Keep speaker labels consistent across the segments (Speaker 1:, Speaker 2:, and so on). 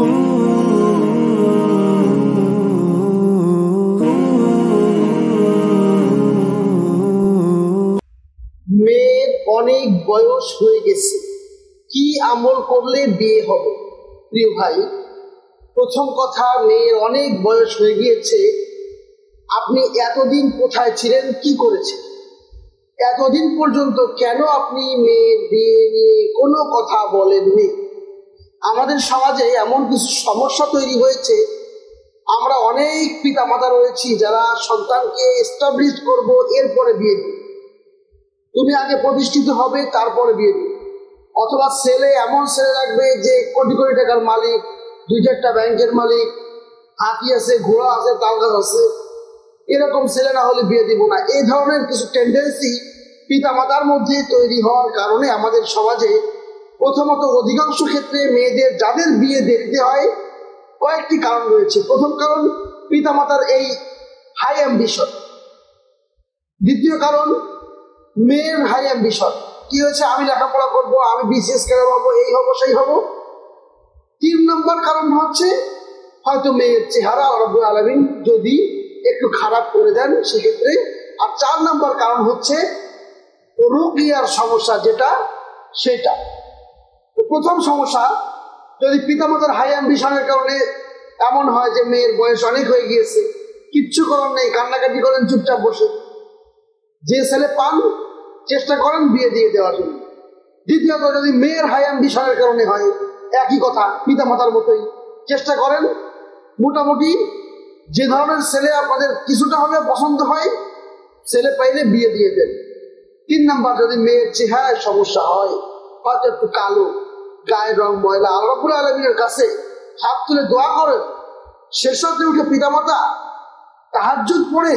Speaker 1: মেয়ের অনেক বয়স হয়ে গেছে। কি আমল করলে বিয়ে হবে? প্রিয় ভাই, প্রথম কথা, মেয়ের অনেক বয়স হয়ে গিয়েছে। আপনি এতদিন কোথায় ছিলেন, কি করেছেন? এতদিন পর্যন্ত কেন আপনি মেয়ের বিয়ে নিয়ে কোনো কথা বলেননি? আমাদের সমাজে এমন কিছু সমস্যা তৈরি হয়েছে। আমরা অনেক পিতামাতা রয়েছি যারা সন্তানকে এস্টাবলিশ করব, এরপরে বিয়ে দিই তুমি আগে প্রতিষ্ঠিত হবে, তারপরে বিয়ে দিবে। অথবা ছেলে এমন ছেলে রাখবে যে কোটি কোটি টাকার মালিক, দুই চারটা ব্যাংকের মালিক, হাতি আছে, ঘোড়া আছে, তাল গাছ আছে। এরকম ছেলে না হলে বিয়ে দিব না। এই ধরনের কিছু টেন্ডেন্সি পিতা মাতার মধ্যে তৈরি হওয়ার কারণে আমাদের সমাজে প্রথমত অধিকাংশ ক্ষেত্রে মেয়েদের যাদের বিয়ে দেখতে হয়, কয়েকটি কারণ রয়েছে। প্রথম কারণ, পিতামাতার এই হাই অ্যাম্বিশন দ্বিতীয় কারণ, মেয়ের হাই অ্যাম্বিশন কি হয়েছে? আমি লেখাপড়া করব, আমি বিসিএস কেন হব এই হব, সেই হব। তিন নম্বর কারণ হচ্ছে, হয়তো মেয়ের চেহারা রব্বুল আলমিন যদি একটু খারাপ করে দেন, সেক্ষেত্রে। আর চার নম্বর কারণ হচ্ছে রুকিয়ার সমস্যা যেটা, সেটা। প্রথম সমস্যা, যদি পিতামাতার হাই অ্যাম্বিশনের কারণে এমন হয় যে মেয়ের বয়স অনেক হয়ে গিয়েছে, কিচ্ছু করার নেই, কান্নাকাটি করেন, চুপচাপ বসে। যে ছেলে পান, চেষ্টা করেন বিয়ে দিয়ে দেওয়ার জন্য। দ্বিতীয়ত, যদি মেয়ের হাই অ্যাম্বিশনের কারণে হয়, একই কথা পিতা মাতার মতোই চেষ্টা করেন। মোটামুটি যে ধরনের ছেলে আপনাদের কিছুটা হলে পছন্দ হয়, ছেলে পাইলে বিয়ে দিয়ে দেন। তিন নাম্বার, যদি মেয়ের চেহারায় সমস্যা হয় হয়তো একটু কালো গায়ের রং ময়লা। আল্লাপুর আলমীর কাছে হাত তুলে দোয়া করেন। শেষতে উঠে পিতামাতা তাহাজুদ পড়ে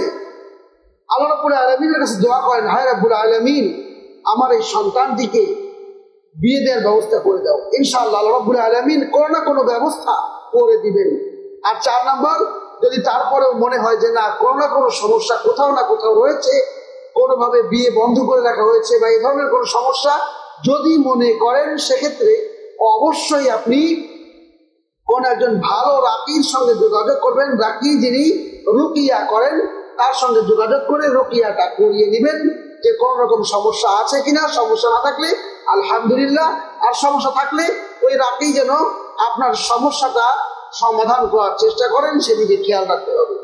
Speaker 1: আল্লাহ রাবুল আলমিনের কাছে দোয়া করেন, হায় রাবুল আলমিন, আমার এই সন্তানটিকে বিয়ে দেওয়ার ব্যবস্থা করে দাও। ইনশাআল্লাহ আল্লাহ আলমিন কোনো না কোনো ব্যবস্থা করে দিবেন। আর চার নাম্বার, যদি তারপরেও মনে হয় যে না, কোনো না কোনো সমস্যা কোথাও না কোথাও রয়েছে, কোনোভাবে বিয়ে বন্ধ করে রাখা হয়েছে বা এই ধরনের কোনো সমস্যা যদি মনে করেন, সেক্ষেত্রে অবশ্যই আপনি কোন একজন ভালো রাকির সঙ্গে যোগাযোগ করবেন, রাকি যিনি রুকিয়া করেন, তার সঙ্গে যোগাযোগ করে রকিয়াটা করিয়ে নেবেন যে কোন রকম সমস্যা আছে কিনা, সমস্যা না থাকলে, আলহামদুলিল্লাহ, আর সমস্যা থাকলে ওই রাতেই যেন আপনার সমস্যাটা সমাধান করার চেষ্টা করেন, সেদিকে খেয়াল রাখতে হবে।